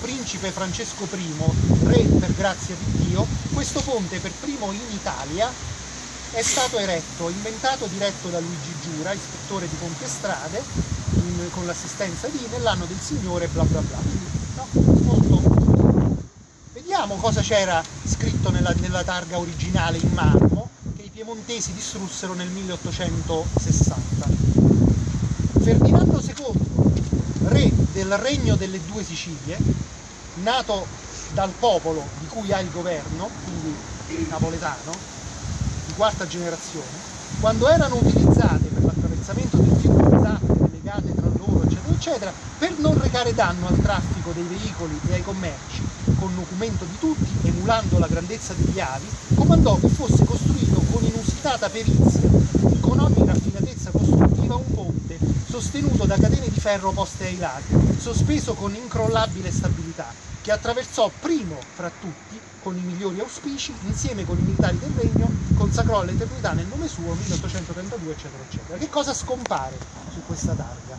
Principe Francesco I, re per grazia di Dio, questo ponte per primo in Italia è stato eretto, inventato, diretto da Luigi Giura, ispettore di ponti e strade, in, con l'assistenza di nell'anno del Signore bla bla bla. No. Vediamo cosa c'era scritto nella, nella targa originale in marmo che i piemontesi distrussero nel 1860. Ferdinando II, del regno delle due Sicilie, nato dal popolo di cui ha il governo, quindi napoletano, di quarta generazione, quando erano utilizzate per l'attraversamento del fiume acque legate tra loro, eccetera, eccetera, per non recare danno al traffico dei veicoli e ai commerci, con documento di tutti, emulando la grandezza degli avi, comandò che fosse costruito con inusitata perizia, con ogni raffinatezza costruttiva, un ponte sostenuto da catene di ferro poste ai lati, sospeso con incrollabile stabilità, che attraversò primo fra tutti, con i migliori auspici, insieme con i militari del regno, consacrò all'eternità nel nome suo 1832, eccetera, eccetera. Che cosa scompare su questa targa?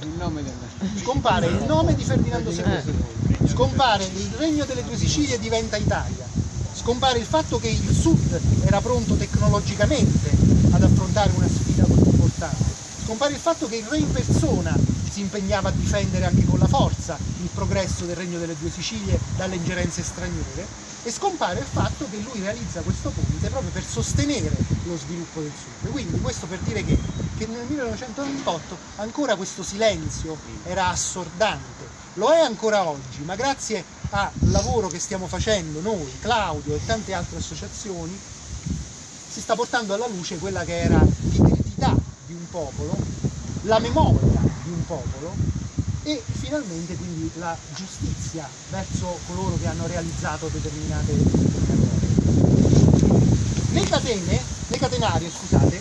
Il nome della... Scompare il nome di Ferdinando II, scompare il regno delle due Sicilie diventa Italia, scompare il fatto che il sud era pronto tecnologicamente ad affrontare una sfida scompare il fatto che il re in persona si impegnava a difendere anche con la forza il progresso del regno delle due Sicilie dalle ingerenze straniere e scompare il fatto che lui realizza questo ponte proprio per sostenere lo sviluppo del sud. Quindi questo per dire che, che nel 1928 ancora questo silenzio era assordante, lo è ancora oggi, ma grazie al lavoro che stiamo facendo noi, Claudio e tante altre associazioni, si sta portando alla luce quella che era l'identità di un popolo, la memoria di un popolo e finalmente quindi la giustizia verso coloro che hanno realizzato determinate cose. Le catene, le catenarie, scusate,